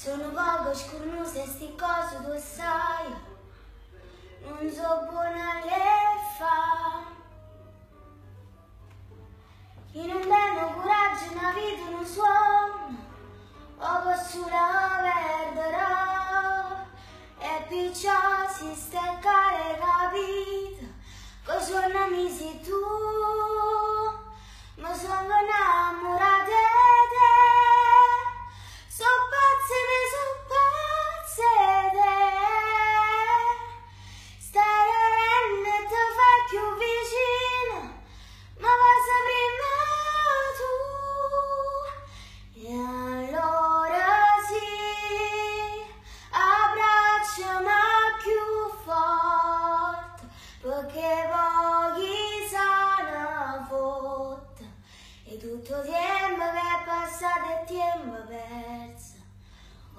Sono poco scornose sti cose tu sai, non so buona le fa. Chi non tengo coraggio una vita non suono, o posso tutto tempo che è passato è tempo perso,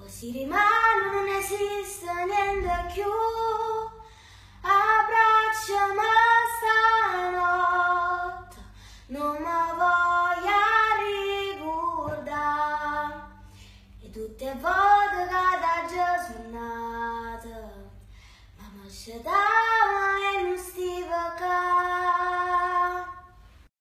o si rimane non esiste niente più, abbracciami stanotte, non mi voglio ricordare, e tutte volte che da già sono nata, ma mi